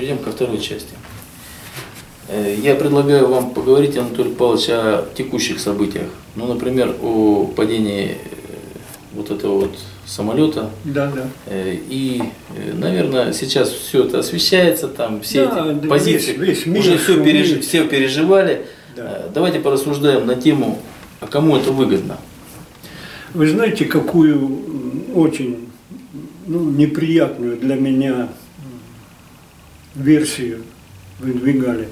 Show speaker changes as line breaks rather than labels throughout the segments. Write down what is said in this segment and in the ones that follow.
перейдем ко второй части. Э, Я предлагаю вам поговорить, Анатолий Павлович, о текущих событиях. Ну, например, о падении э, вот этого вот самолета.
Да, да.
Э, И, наверное, сейчас все это освещается, там все
Да,
эти
да,
позиции
весь- весь мир
уже все,
шумит.
все переживали.
Да.
Давайте порассуждаем на тему, а кому это выгодно.
Вы знаете, какую очень ну, неприятную для меня версию выдвигали,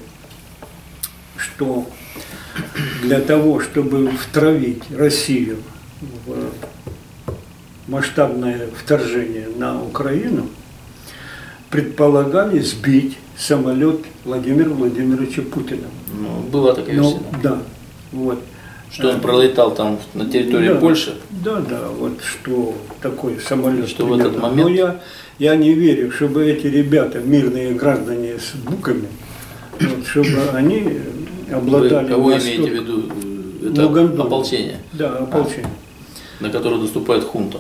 что для того, чтобы втравить Россию в масштабное вторжение на Украину, предполагали сбить самолет Владимира Владимировича Путина.
Ну, была такая
Ну,
версия.
да, вот.
Что он пролетал там на территории
Да.
Польши.
Да, да, вот что такой самолет.
Что в этот момент-
Но я, я не верю, чтобы эти ребята, мирные граждане с буками, вот, чтобы они
Вы
обладали
кого
настолько-
имеете в виду? Это
Лугандон.
ополчение,
Да, ополчение.
на которое наступает хунта.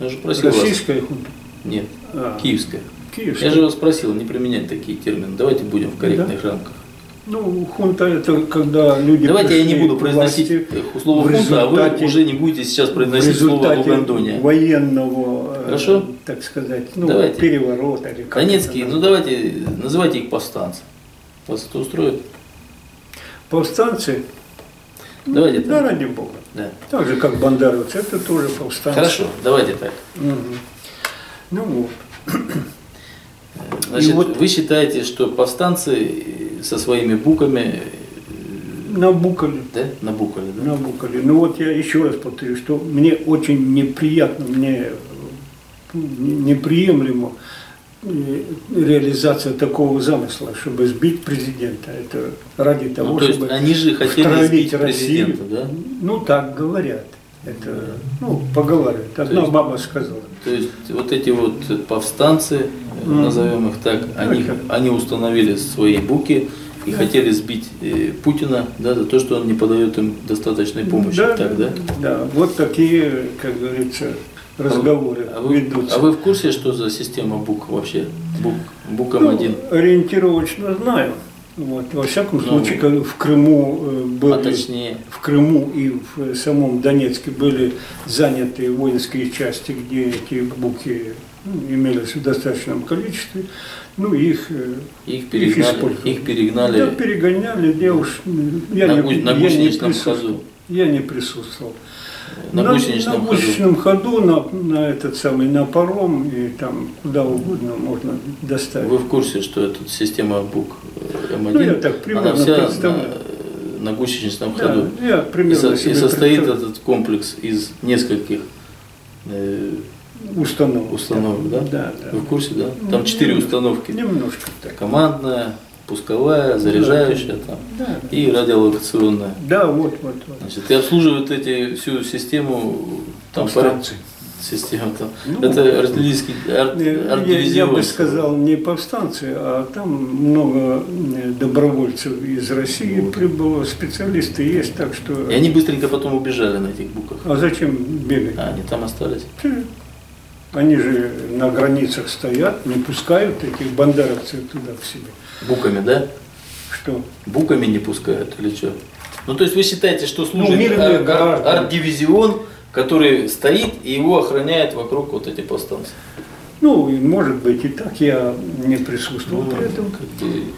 Я же просил вас.
Российская хунта.
Нет,
А,
киевская.
Киевская.
Я же вас просил не применять такие термины. Давайте будем в корректных рамках.
Ну, хунта это когда люди
Давайте я не буду произносить
власти
слово хунта, а вы уже не будете сейчас произносить слово Лугандония.
военного,
Хорошо?
так сказать, ну,
Давайте.
переворота. Или как
Донецкие, ну давайте, называйте их повстанцы. Вас это устроит?
Повстанцы,
Давайте
да
так.
ради бога.
Да.
Так же, как бандеровцы, это тоже повстанцы.
Хорошо, давайте так.
Мгм. Ну вот.
Значит,
вот-
вы считаете, что повстанцы э, со своими буками, э,
Набукали.
да, набукали, да?
Набукали. Ну вот я еще раз повторю, что мне очень неприятно, мне э, не- неприемлемо э, реализация такого замысла, чтобы сбить президента. Это ради того,
Ну, то
чтобы
они же хотели сбить президента, да?
Ну так говорят. Это, ну, поговаривают. Одна
есть-
баба сказала.
То есть вот эти вот повстанцы, назовем их так, они, они установили свои буки и хотели сбить э, Путина да, за то, что он не подает им достаточной помощи.
Да,
так, да?
да, вот такие, как говорится, разговоры
А вы,
ведутся.
а вы в курсе, что за система бук вообще? Бук, буком
Ну,
один.
ориентировочно знаю. Вот. Во всяком
Ну,
случае, когда в Крыму э, были,
А точнее,
в Крыму и в самом Донецке были заняты воинские части, где эти буки ну, имелись в достаточном количестве. Ну, их, э,
их перегнали,
использовали.
их перегнали
да, перегоняли, я уж я
на,
не,
на
я не присутствовал.
ходу.
Я не присутствовал.
На, гусеничном
на
ходу.
гусеничном ходу, на, на этот самый, на паром, и там куда угодно можно доставить.
Вы в курсе, что эта система бук э, М1,
Ну, я так примерно
она вся
представляю.
на, на гусеничном
Да,
ходу.
я
И,
примерно
со- и
себе
состоит
представляю.
этот комплекс из нескольких э,
установок.
установок, да?
Да, да.
Вы в курсе, да?
Ну,
Там четыре установки.
Немножко так.
Командная, пусковая, заряжающая там,
Да, да.
и радиолокационная.
Да, вот, вот, вот.
Значит, и обслуживают эти, всю систему там порядка- Система там.
Ну,
это артиллерийский ар-
Я, я бы сказал не повстанцы, а там много э, добровольцев из России
Вот.
прибыло, специалисты есть, так что...
И они быстренько потом убежали на этих буках.
А зачем бегать?
А, они там остались.
Они же на границах стоят, не пускают этих бандеровцев туда к себе.
Буками, да?
Что?
Буками не пускают или что? Ну, то есть вы считаете, что служит
Ну,
ар- ар- арт-дивизион, который стоит и его охраняет вокруг вот эти повстанцы?
Ну, может быть и так, я не присутствовал
Ну,
при этом.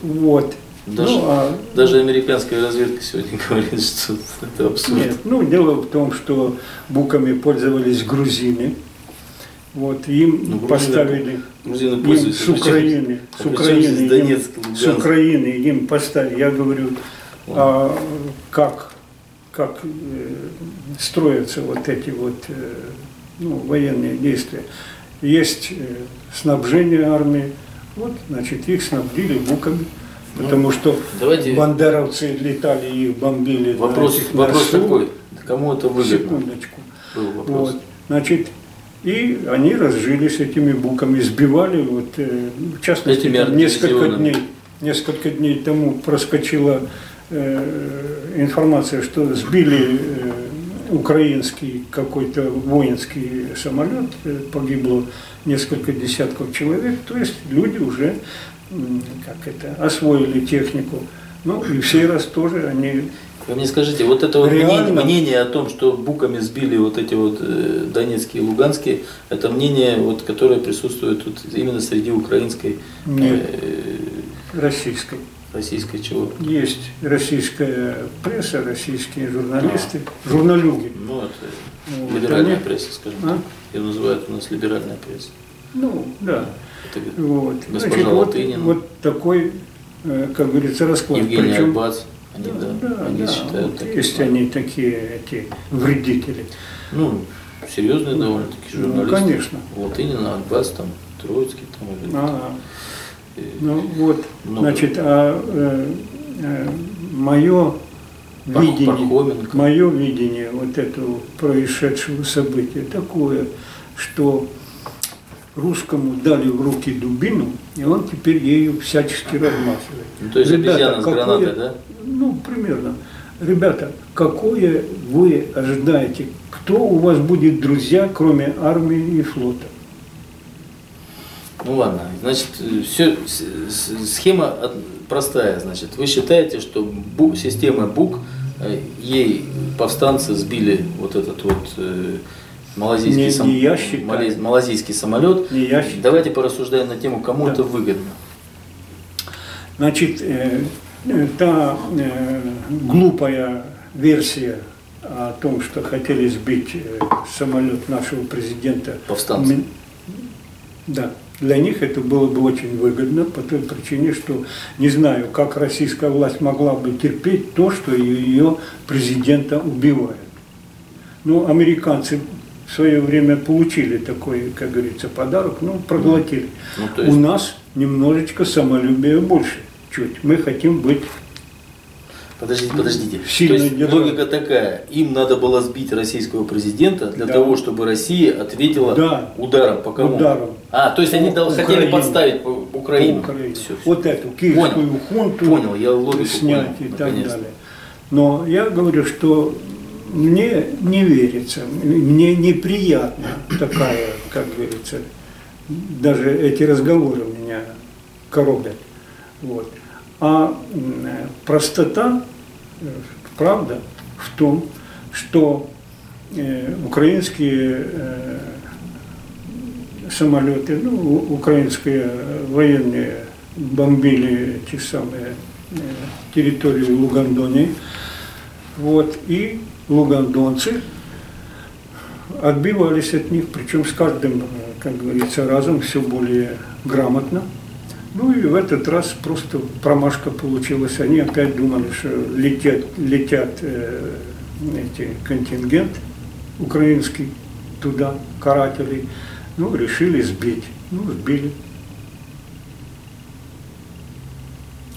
Вот.
Даже,
Ну, а-
даже американская разведка сегодня говорит, что это абсурд.
Нет, ну дело в том, что буками пользовались грузины. Вот им
Ну,
поставили им с Украины, с Украины,
здесь
им-
Донецк,
с? Украины им поставили. Я говорю, а как как э, строятся вот эти вот э, ну, военные действия. Есть э, снабжение армии, вот, значит, их снабдили буками. Потому что
Ну, давайте-
бандеровцы летали и их бомбили. на
Вопрос,
этих
вопрос такой, кому это выгодно?
Секундочку.
Был вопрос.
Вот. Значит, и они разжились этими буками, сбивали, вот, э, в частности, несколько дней, несколько дней тому проскочила э, информация, что сбили э, украинский какой-то воинский самолет, э, погибло несколько десятков человек, то есть люди уже как это, освоили технику. Ну и в сей раз тоже они
вы мне скажите, вот это вот мнение, мнение о том, что буками сбили вот эти вот э, донецкие и луганские, это мнение, вот, которое присутствует тут именно среди украинской,
Нет, э, российской.
Российской чего?
Есть российская пресса, российские журналисты, а. журналюги.
Ну, это вот, либеральная они... пресса, скажем а? так. Ее называют у нас либеральная пресса.
Ну, да. Это вот. Значит, вот, вот такой, э, как говорится, расклад.
Евгений Причем, Арбац. Они,
да, да, да, они да, считают вот такие. Есть они такие эти вредители.
Ну, серьезные довольно-таки ну, журналисты.
Ну, конечно.
Вот именно Арбаз, там, Троицкий, там, или
а, и, ну вот, много. значит, а э, э, мое видение, мое видение вот этого происшедшего события такое, что русскому дали в руки дубину, и он теперь ею всячески размахивает.
Ну, то есть Ребята, обезьяна с какое, гранатой, да?
Ну, примерно. Ребята, какое вы ожидаете? Кто у вас будет друзья, кроме армии и флота?
Ну ладно, значит, все, схема простая, значит, вы считаете, что БУК, система БУК, э, ей повстанцы сбили вот этот вот э, малазийский,
не, сам, не я считаю.
малазийский самолет.
Не я считаю.
Давайте порассуждаем на тему, кому да. это выгодно.
Значит, э, э, та э, глупая версия о том, что хотели сбить э, самолет нашего президента.
Повстанцы.
Да. Для них это было бы очень выгодно по той причине, что не знаю, как российская власть могла бы терпеть то, что ее президента убивают. Ну, американцы в свое время получили такой, как говорится, подарок, ну, проглотили. Ну, есть... У нас немножечко самолюбия больше, чуть. Мы хотим быть
Подождите, подождите. То есть держава. логика такая, им надо было сбить российского президента для да. того, чтобы Россия ответила да. ударом по кому?
Ударом.
А, то есть они по хотели подставить Украину.
По Украине. Все, все. Вот эту киевскую
понял.
хунту
понял, я логику
снять понял, и так далее. Но я говорю, что мне не верится, мне неприятно такая, как говорится, даже эти разговоры меня коробят. Вот. А простота, правда, в том, что э, украинские э, самолеты, ну, украинские военные бомбили те самые э, территории Лугандонии, вот, и лугандонцы отбивались от них, причем с каждым, как говорится, разом все более грамотно. Ну и в этот раз просто промашка получилась. Они опять думали, что летят, летят э, эти контингент украинский туда, карателей. Ну, решили сбить. Ну, сбили.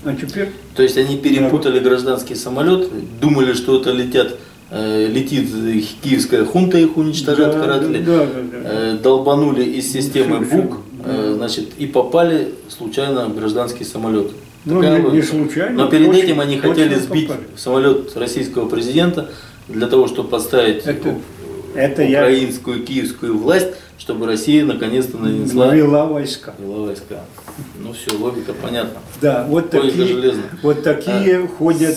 А теперь...
То есть они перепутали гражданский самолет, думали, что это летят Э, летит киевская хунта, их уничтожат да, каратели, да, да, да. Э, долбанули из системы БУК, э, значит, и попали случайно в гражданский самолет.
Ну, не, не случайно.
Но перед очень, этим они хотели сбить попали. самолет российского президента для того, чтобы подставить это, это украинскую, я... киевскую власть, чтобы Россия наконец-то нанесла...
Вела войска.
Вела войска. Ну все, логика понятна.
Да, вот такие, вот такие а. ходят,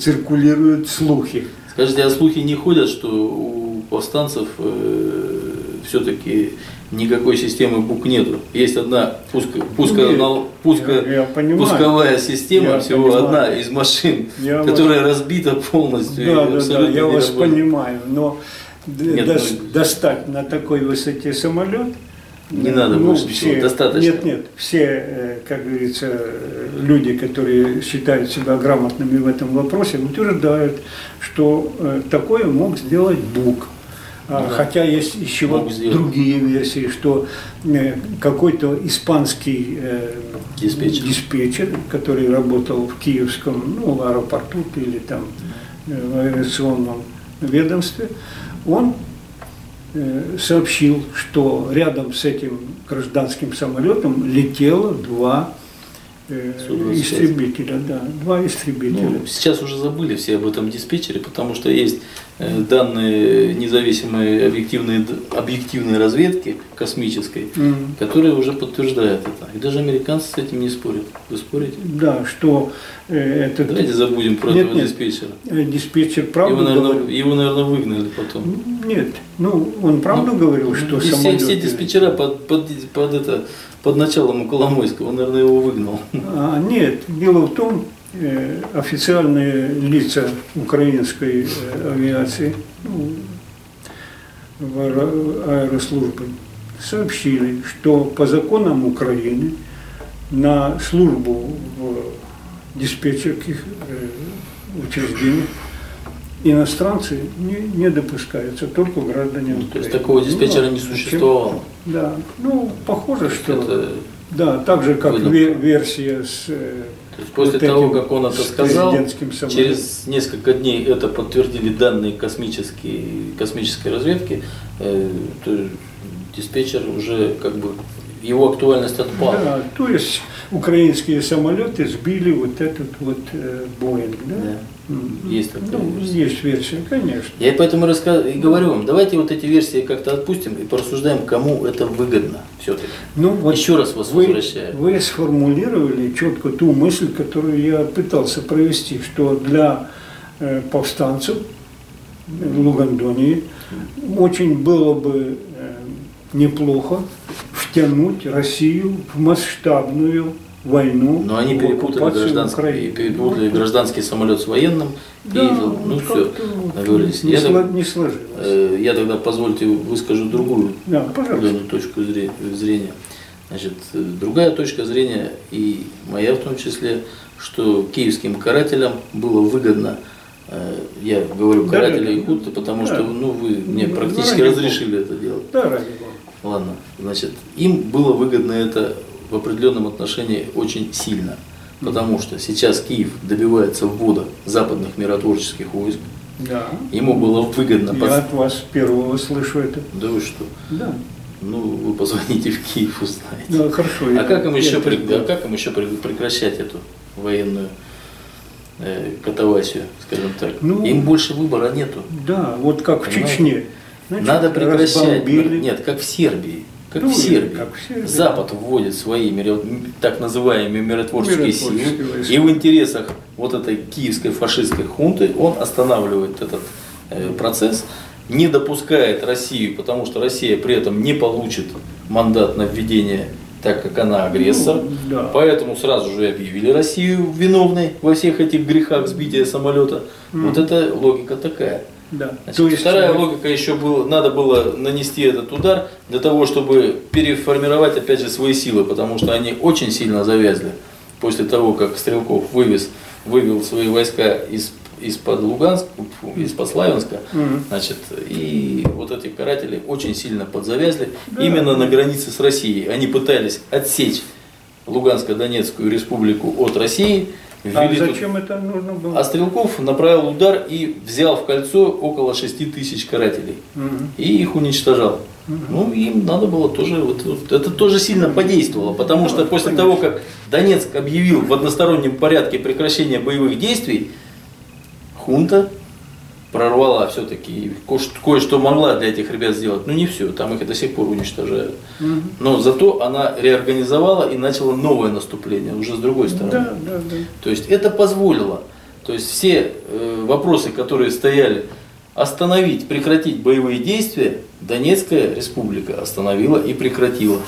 циркулируют слухи.
Скажите, а слухи не ходят, что у повстанцев э, все-таки никакой системы БУК нету. Есть одна пуск, пуска, ну, пуска, я, я пусковая система, я всего понимаю. одна из машин, я которая вас... разбита полностью.
Да, да, да, я вас работает. понимаю, но Нет, до, ну... достать на такой высоте самолет –
не надо ну, все, достаточно.
Нет, нет, все, э, как говорится, люди, которые считают себя грамотными в этом вопросе, утверждают, что э, такое мог сделать Бук. А, да. Хотя есть еще вот другие версии, что э, какой-то испанский диспетчер. диспетчер, который работал в Киевском ну, аэропорту или там в авиационном ведомстве, он Э, сообщил, что рядом с этим гражданским самолетом летело два истребителя, да, два истребителя. Ну,
сейчас уже забыли все об этом диспетчере, потому что есть э, данные независимые объективные, объективные разведки космической, mm. которые уже подтверждают это. И даже американцы с этим не спорят. Вы спорите?
Да, что э, этот...
Давайте забудем про нет, этого нет, диспетчера.
Э, диспетчер правду
его, наверное, говорил? его, наверное, выгнали потом.
Нет, ну он правду ну, говорил, что
ну, все, все диспетчера под, под, под это под началом Коломойского, он, наверное, его выгнал.
А, нет, дело в том, э, официальные лица украинской э, авиации, ну, аэрослужбы, сообщили, что по законам Украины на службу в диспетчерских э, учреждениях иностранцы не, не допускаются, только граждане
ну, То есть такого диспетчера ну, не существовало?
Да, ну, похоже, что... Это да, так же, как ве версия с...
Э, То есть после вот того, как он это сказал, через несколько дней это подтвердили данные космические, космической разведки, э, то диспетчер уже как бы его актуальность отпала.
Да, то есть украинские самолеты сбили вот этот вот э, Боинг, да? да.
Есть такая
ну, версия. Есть версия, конечно.
Я поэтому рассказ... и говорю вам, давайте вот эти версии как-то отпустим и порассуждаем, кому это выгодно все-таки. Ну, вот Еще раз вас
вы,
возвращаю.
Вы сформулировали четко ту мысль, которую я пытался провести, что для э, повстанцев в Лугандонии очень было бы э, неплохо втянуть Россию в масштабную войну.
Но они перепутали гражданский, перепутали ну, гражданский самолет с военным. Да, и, ну, все, договорились.
Не, я, сло, не сложилось.
Э, я тогда позвольте выскажу другую да, точку зрения. Значит, другая точка зрения, и моя в том числе, что киевским карателям было выгодно, э, я говорю да, и хутта, потому да. что ну, вы мне ну, практически разрешили Бога. это делать.
Да, ради Бога.
Ладно, значит, им было выгодно это в определенном отношении очень сильно. Потому что сейчас Киев добивается ввода западных миротворческих войск.
Да.
Ему было выгодно...
Я от вас первого слышу это.
Да вы что?
Да.
Ну, вы позвоните в Киев, узнаете.
Ну, хорошо.
А как им еще, при... а как им еще прекращать эту военную э, катавасию, скажем так? Ну, им больше выбора нету.
Да, вот как Понимаете? в Чечне.
Значит, Надо прекращать. Нет, как в Сербии. Как, ну, в Сербии. как в Сербии. Запад вводит свои так называемые миротворческие, силы, и в интересах вот этой киевской фашистской хунты он останавливает этот э, процесс, не допускает Россию, потому что Россия при этом не получит мандат на введение так как она агрессор. Ну, да. Поэтому сразу же объявили Россию виновной во всех этих грехах сбития самолета. Mm. Вот эта логика такая.
Да.
Значит, То есть, вторая логика еще было, надо было нанести этот удар для того, чтобы переформировать опять же свои силы, потому что они очень сильно завязли после того, как Стрелков вывез, вывел свои войска из из-под Луганска, из-под Славянска, угу. значит, и вот эти каратели очень сильно подзавязли да. именно на границе с Россией. Они пытались отсечь Луганско-Донецкую республику от России,
а зачем тут... это нужно было?
А Стрелков направил удар и взял в кольцо около 6 тысяч карателей. Угу. И их уничтожал. Угу. Ну, им надо было тоже, вот, вот, это тоже сильно подействовало, потому что после Конечно. того, как Донецк объявил в одностороннем порядке прекращение боевых действий, хунта прорвала все-таки, кое-что могла для этих ребят сделать, но не все, там их до сих пор уничтожают. Угу. Но зато она реорганизовала и начала новое наступление, уже с другой стороны.
Да, да, да.
То есть это позволило, то есть все э, вопросы, которые стояли, остановить, прекратить боевые действия, Донецкая республика остановила и прекратила.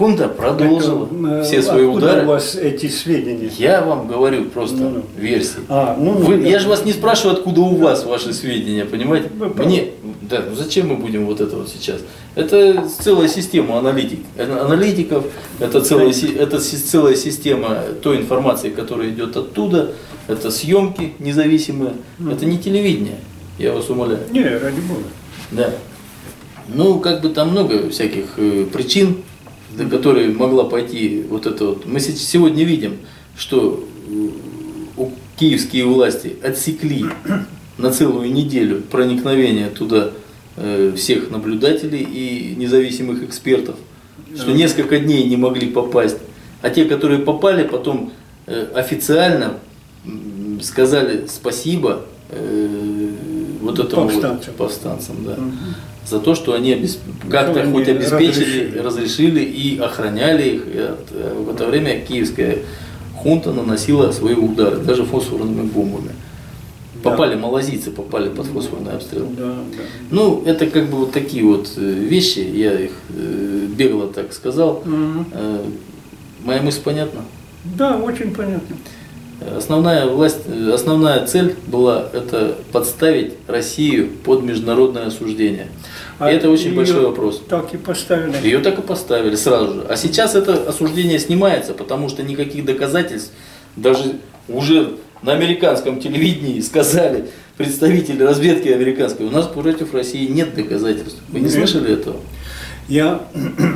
Хунда продолжила Это, все свои удары.
у вас эти сведения?
Я вам говорю просто ну, ну. версии. А, ну, Вы, ну, я же вас не спрашиваю, откуда у вас ваши сведения, понимаете? Мне, да, ну зачем мы будем вот это вот сейчас? Это целая система аналитик, аналитиков, это целая, это целая система той информации, которая идет оттуда, это съемки независимые, mm. это не телевидение, я вас умоляю.
Не, ради бога.
Да. Ну, как бы там много всяких э, причин, до которой могла пойти вот это вот. Мы сегодня видим, что э, киевские власти отсекли на целую неделю проникновение туда э, всех наблюдателей и независимых экспертов, что несколько дней не могли попасть А те, которые попали, потом э, официально сказали спасибо вот этому повстанцам, вот, повстанцам да, угу. за то, что они обесп... как-то хоть обеспечили, разрешили. разрешили и охраняли их. И от, э, в это время киевская хунта наносила свои удары, даже фосфорными бомбами. Попали, да. малазийцы попали под фосфорный обстрел. Да, да. Ну, это как бы вот такие вот э, вещи, я их э, бегло так сказал. Угу. Моя мысль понятна?
Да, очень понятно.
Основная, власть, основная цель была это подставить Россию под международное осуждение. А и это очень большой вопрос.
Так и поставили.
Ее так и поставили сразу же. А сейчас это осуждение снимается, потому что никаких доказательств, даже уже на американском телевидении сказали представители разведки американской, у нас против России нет доказательств. Вы не нет. слышали этого?
Я Э, э,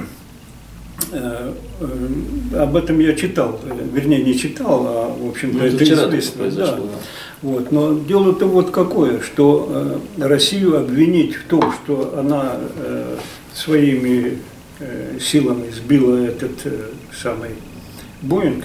об этом я читал, вернее не читал, а в общем-то ну, это известно. Да. Вот. Но дело-то вот какое, что э, Россию обвинить в том, что она своими силами сбила этот самый Боинг,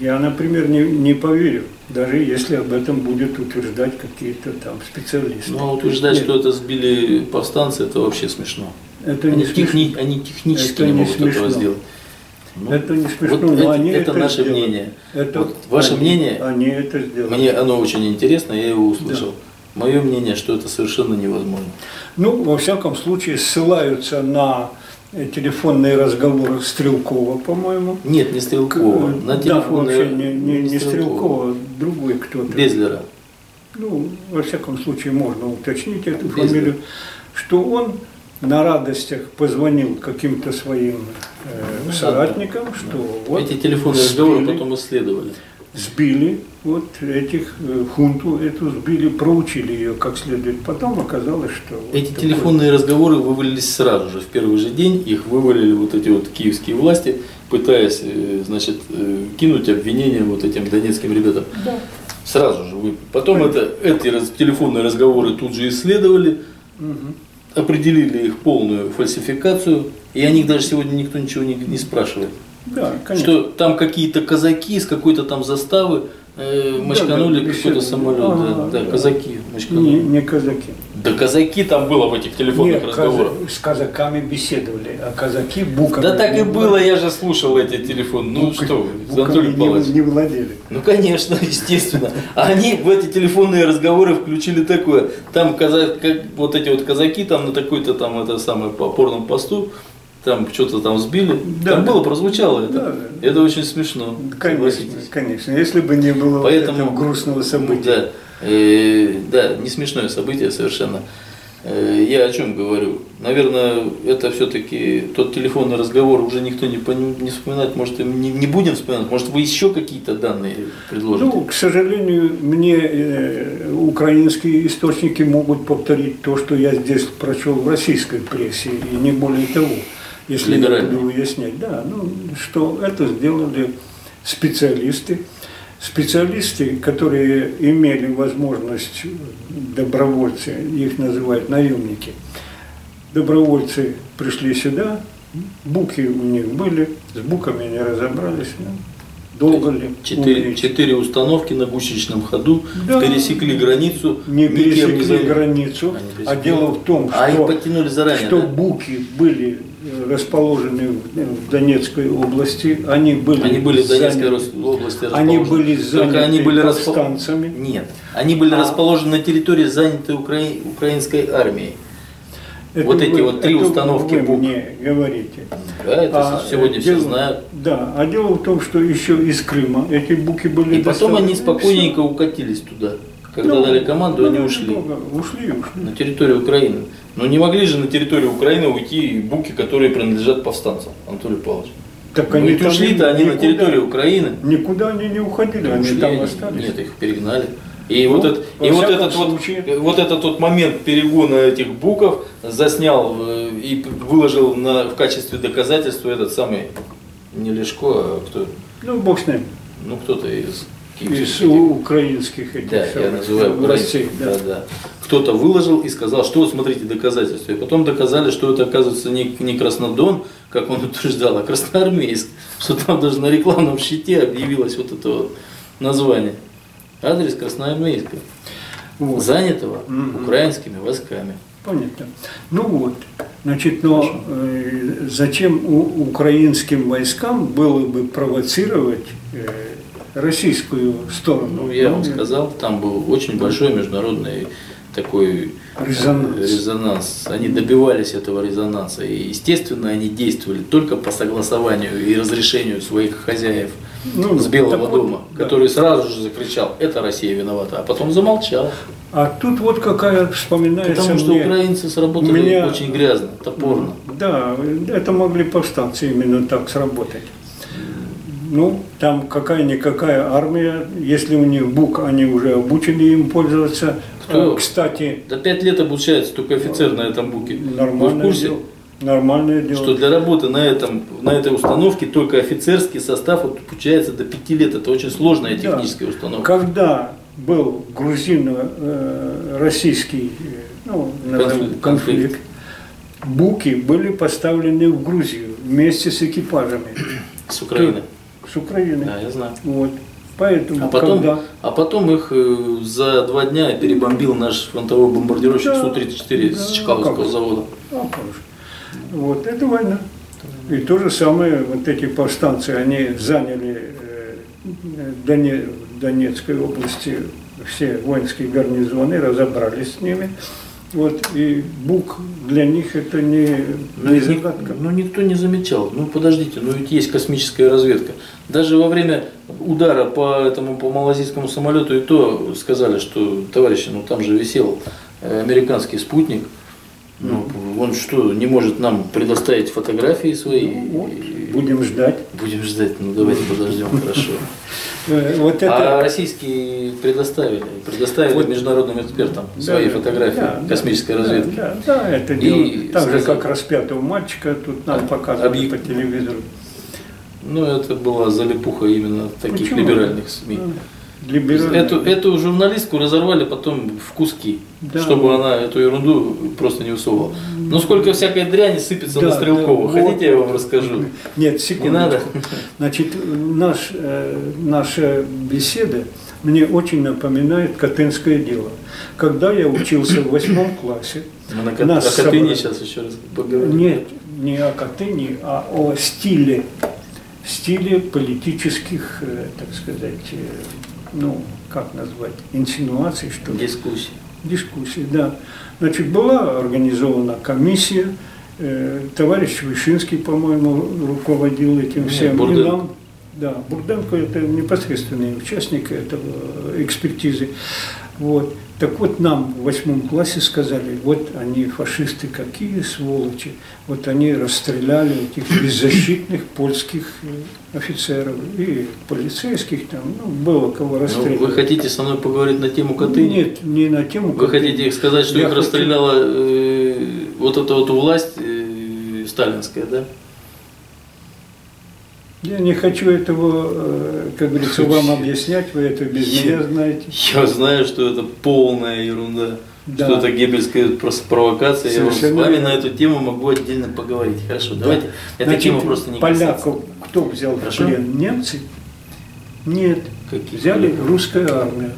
я, например, не, не поверю, даже если об этом будет утверждать какие-то там специалисты.
Ну, утверждать, Нет. что это сбили повстанцы, это вообще смешно. Это они, не техни, они технически это не, могут смешно. этого сделать.
Ну, это не смешно,
вот но это, они это, это наше сделали. мнение. Это, вот ваше
они,
мнение,
они это сделали.
мне оно очень интересно, я его услышал. Да. Мое мнение, что это совершенно невозможно.
Ну, во всяком случае, ссылаются на телефонные разговоры Стрелкова, по-моему.
Нет, не Стрелкова.
На телефонные... Да, вообще не, не, не Стрелкова, Стрелкова, другой кто-то.
Безлера.
Ну, во всяком случае, можно уточнить эту Безлер. фамилию, что он на радостях позвонил каким-то своим э, ну, соратникам, что
да. вот эти телефонные разговоры потом исследовали.
Сбили вот этих э, хунту эту сбили, проучили ее как следует. Потом оказалось, что
эти вот телефонные разговоры вывалились сразу же в первый же день. Их вывалили вот эти вот киевские власти, пытаясь, э, значит, э, кинуть обвинения вот этим донецким ребятам. Да. Сразу же. Потом это, эти раз, телефонные разговоры тут же исследовали. Угу определили их полную фальсификацию, и о них даже сегодня никто ничего не, не спрашивает.
Да, конечно.
Что там какие-то казаки с какой-то там заставы мочканули да, какой-то самолет. Ага, да, да, да, казаки
мочканули. Не, не казаки.
Да казаки там было в этих телефонных Нет, разговорах.
С казаками беседовали, а казаки буками.
Да так и было, я же слушал эти телефоны. Ну Бука, что
Анатолий не, не владели.
Ну конечно, естественно. А они в эти телефонные разговоры включили такое. Там казак, как, вот эти вот казаки там на такой-то там это самое по опорном посту там что-то там сбили. Да, там да. было, прозвучало это. Да, да. Это очень смешно.
Конечно, конечно. Если бы не было Поэтому, этого грустного события.
Да, э, да, не смешное событие совершенно. Э, я о чем говорю? Наверное, это все-таки тот телефонный разговор уже никто не, не вспоминает, может, не, не будем вспоминать, может, вы еще какие-то данные предложите?
Ну, к сожалению, мне э, украинские источники могут повторить то, что я здесь прочел в российской прессе, и не более того если я буду выяснять, да, ну, что это сделали специалисты, специалисты, которые имели возможность, добровольцы, их называют наемники, добровольцы пришли сюда, буки у них были, с буками не разобрались, ну, долго ли.
Четыре, четыре установки на гусечном ходу да. пересекли границу.
Не пересекли не границу, а дело в том,
а что, потянули заранее,
что да? буки были расположены в Донецкой области, они были,
они были в Донецкой заняты, области
они были заняты
они были
повстанцами.
Распо... Нет, они были а... расположены на территории, занятой Укра... украинской армией. Это вот вы, эти вот три установки
вы мне говорите.
Да, это а, сегодня дело, все знают.
Да, а дело в том, что еще из Крыма эти буки были.
И потом они спокойненько все. укатились туда. Когда ну, дали команду, ну, они ушли.
Ушли, ушли.
На территорию Украины. Но не могли же на территорию Украины уйти буки, которые принадлежат повстанцам, Анатолий Павлович. Так они ну, ушли-то они никуда, на территорию Украины.
Никуда они не уходили, они ушли, там остались.
Нет, их перегнали. И, ну, вот, это, и вот, этот случае... вот, вот этот вот момент перегона этих буков заснял э, и выложил на, в качестве доказательства этот самый, не Лешко, а кто?
Ну, бог с ним.
Ну, кто-то из
из украинских этих
Да, я называю украинских, да. да, да. кто-то выложил и сказал, что вот смотрите доказательства. И потом доказали, что это оказывается не, не Краснодон, как он утверждал, а Красноармейск. Что там даже на рекламном щите объявилось вот это вот название. Адрес Красноармейска, вот. занятого mm-hmm. украинскими войсками.
Понятно. Ну вот, значит, но э, зачем у, украинским войскам было бы провоцировать э, российскую сторону?
Ну, я вам сказал, там был очень большой международный такой
э, резонанс.
резонанс. Они добивались этого резонанса. И, естественно, они действовали только по согласованию и разрешению своих хозяев ну, с Белого дома, вот, который да. сразу же закричал, это Россия виновата, а потом замолчал.
А тут вот какая вспоминается
Потому что мне, украинцы сработали меня, очень грязно, топорно.
Да, это могли повстанцы именно так сработать. Ну, там какая-никакая армия, если у них БУК, они уже обучены им пользоваться.
Кто? Кстати... Да пять лет обучается только офицер на этом БУКе.
Нормально. Вы в курсе? Дело. Нормальное дело.
Что для работы на, этом, на этой установке только офицерский состав обучается до 5 лет. Это очень сложная техническая да. установка.
Когда был грузино-российский э, ну, конфликт. конфликт, буки были поставлены в Грузию вместе с экипажами.
С Украины.
С Украины.
Да, я знаю.
Вот. Поэтому,
а, потом, когда... а потом их э, за два дня перебомбил наш фронтовой бомбардировщик да, Су-34 да, с Чкаловского как? завода.
А, вот, это война. И то же самое, вот эти повстанцы, они заняли э, Донецкой области все воинские гарнизоны, разобрались с ними. Вот, и Бук для них это не,
но не загадка. Но никто не замечал. Ну подождите, ну ведь есть космическая разведка. Даже во время удара по этому по малазийскому самолету и то сказали, что товарищи, ну там же висел э, американский спутник. Ну, он что, не может нам предоставить фотографии свои? Ну,
вот, будем ждать.
Будем ждать, ну давайте подождем, хорошо. Э, вот это... А российские предоставили, предоставили вот, международным экспертам да, свои фотографии да, космической
да,
разведки.
Да, да, это дело. Так сказал, же, как распятого мальчика, тут нам показывают объ... по телевизору.
Ну, это была залипуха именно таких Почему? либеральных СМИ. Эту, эту журналистку разорвали потом в куски, да. чтобы она эту ерунду просто не усовывала. Но сколько всякой дряни сыпется да, на Стрелкова. Да, Хотите, вот. я вам расскажу?
Нет, секунду. Не надо. Значит, наш, э, наша беседа мне очень напоминает Катынское дело. Когда я учился в восьмом классе,
Мы на, нас о Катыни собрали... сейчас еще раз поговорим.
Нет, не о Катыни, а о стиле, стиле политических, э, так сказать, э, ну, как назвать, инсинуаций, что ли?
Дискуссии.
Дискуссии, да. Значит, была организована комиссия, э, товарищ Вышинский, по-моему, руководил этим всем.
Бурденко. И нам,
да, Бурденко это непосредственный участник этого экспертизы. Вот. Так вот нам в восьмом классе сказали, вот они фашисты какие сволочи, вот они расстреляли этих беззащитных польских э, офицеров и полицейских там, ну, было кого расстрелять.
Ну, вы хотите со мной поговорить на тему Катыни?
Нет, не на тему
Вы Катыни. хотите сказать, что Я их расстреляла э, вот эта вот власть э, сталинская, да?
Я не хочу этого, э, как говорится, вам объяснять, вы это без я, меня знаете.
Я знаю, что это полная ерунда, да. что это гебельская просто провокация. Совершенно я с вами на эту тему могу отдельно поговорить. Хорошо, да. давайте. Эта Значит, тема просто не
поляков кто взял Хорошо? в плен? Немцы? Нет. Какие Взяли поляков? русская армия.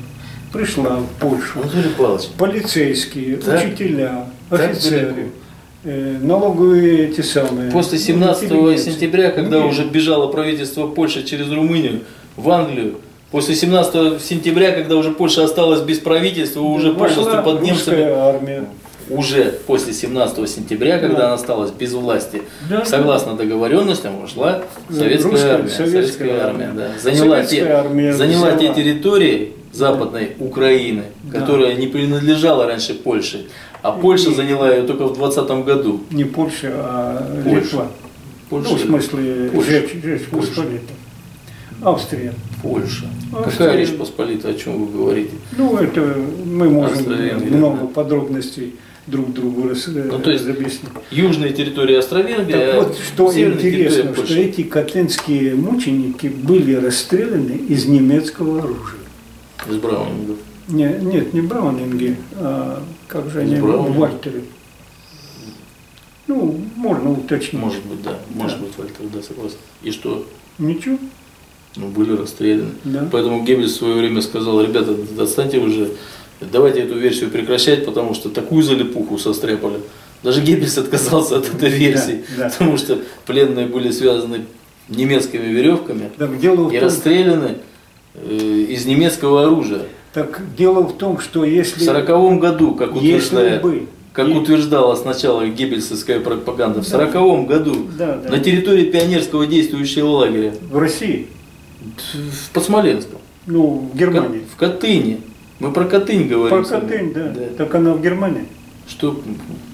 Пришла в Польшу.
Анатолий Павлович.
Полицейские, так, учителя, офицеры. Так Э, налоговые эти самые.
После 17 ну, сентября, когда Нет. уже бежало правительство Польши через Румынию в Англию, после 17 сентября, когда уже Польша осталась без правительства, уже полностью под немцами.
армия.
Уже после 17 сентября, когда да. она осталась без власти, да, согласно договоренностям, ушла советская Русская, армия. Советская, советская армия, да. Заняла, те, армия заняла те территории Западной Украины, да. которая не принадлежала раньше Польше. А Польша и, заняла ее только в 2020 году.
Не Польша, а Польша. Литва. Польша. Ну, в смысле, Речь Посполита. Австрия.
Польша. Австрия. Какая Речь Посполита, о чем вы говорите?
Ну, это мы можем Австрия, много да. подробностей друг другу раз, ну,
то есть
объяснить.
Южные территории Австро-Венгрии,
Так вот, что интересно, что эти катынские мученики были расстреляны из немецкого оружия.
Из Браунингов.
Не, нет, не Браунинги, а как же они. Вальтеры. Ну, можно уточнить.
Может быть, да. Может быть, Вальтер, да, согласен. И что?
Ничего?
Ну, были расстреляны.
Да.
Поэтому Геббельс в свое время сказал, ребята, отстаньте уже, давайте эту версию прекращать, потому что такую залипуху состряпали. Даже Геббельс отказался от этой версии,
да.
потому что пленные были связаны немецкими веревками
в
и
том,
расстреляны э, из немецкого оружия.
Так дело в том, что
В
если,
сороковом году, как утверждает,
бы
как
и-
утверждала сначала геббельсовская пропаганда, в
Да.
сороковом году
Да, да.
на территории пионерского действующего лагеря
в России,
в- под Смоленском,
ну, в Германии.
в Катыни. Мы про Катынь говорим.
Про. Катынь, да. Так она в Германии.
Что,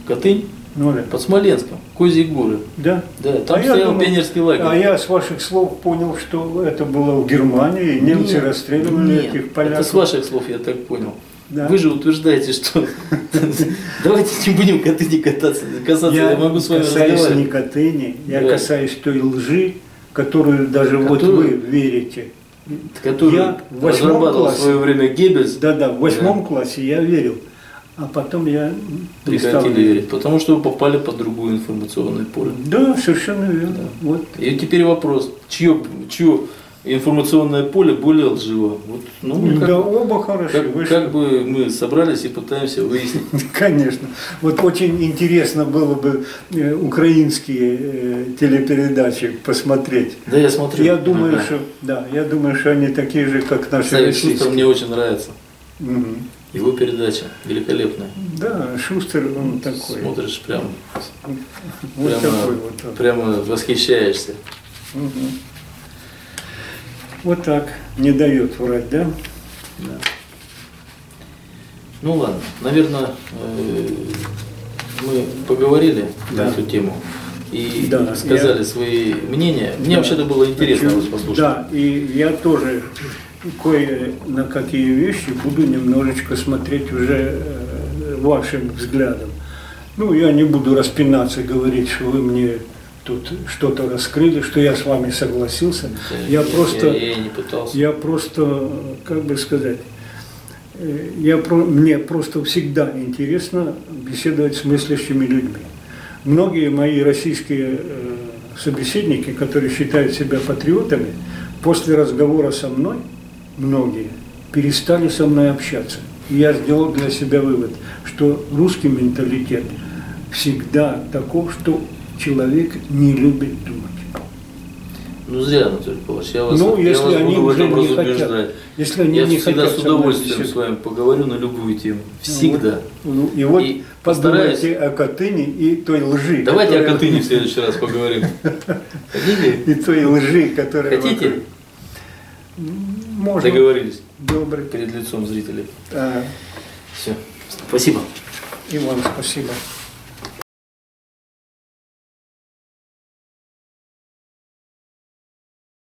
Катынь?
Ну, да.
Под Смоленском, Козьи горы.
Да.
Да, там
А я
стоял
думал-
пионерский лагерь.
А я с ваших слов понял, что это было в Германии, и немцы
Нет,
расстреливали
нет,
этих поляков.
Это с ваших слов я так понял.
Да.
Вы же утверждаете, что давайте не будем Катыни кататься, касаться, я, могу с вами
касаюсь не. Катыни, я
Да.
касаюсь той лжи, которую даже вот
Которую-
вы верите.
Который
Я в восьмом
разрабатывал в
классе.
свое время Геббельс,
Да-да, в восьмом классе я верил, а потом я
прекратили верить, потому что вы попали под другое информационное поле.
Да, совершенно верно. Вот.
И теперь вопрос, чье, чье информационное поле более лживо? Вот, ну, как,
да, оба хороши.
как- как бы мы собрались и пытаемся выяснить.
Конечно. Вот очень интересно было бы э, украинские э, телепередачи посмотреть.
Да, я смотрю.
Я думаю,
Ага.
что да, я думаю, что они такие же, как наши
Шустер
российские.
мне очень нравится.
Мгм.
Его передача великолепная.
Да, Шустер он такой.
Смотришь прям,
Вот
прямо,
такой вот. он.
прямо восхищаешься.
Мгм. Вот так. Не дает врать, да?
Да. Ну ладно, наверное, мы поговорили
Да.
на эту тему и
Да,
сказали
я-
свои мнения. Мне
Да.
вообще-то было интересно
Хочу-
вас послушать.
Да, и я тоже кое на какие вещи буду немножечко смотреть уже э, вашим взглядом. Ну, я не буду распинаться, говорить, что вы мне тут что-то раскрыли, что я с вами согласился. Я просто...
я, я не пытался.
Я просто, как бы сказать, э, я, про- мне просто всегда интересно беседовать с мыслящими людьми. Многие мои российские э, собеседники, которые считают себя патриотами, после разговора со мной, многие, перестали со мной общаться. И я сделал для себя вывод, что русский менталитет всегда таков, что человек не любит думать.
Ну зря, Анатолий Павлович, я вас,
Ну,
я
если
вас
они
буду в этом
не
разубеждать.
хотят. Если они
я
не
всегда
хотят
с удовольствием с вами поговорю на любую тему. Всегда.
Ну, и вот
И
подумайте о Катыни и той лжи.
Давайте о
которая-
Катыни в следующий раз поговорим. Хотите?
И той лжи, которая
Хотите?
вокруг. Можно.
Договорились
Добрый.
перед лицом зрителей.
А,
Все. Спасибо.
и вам спасибо.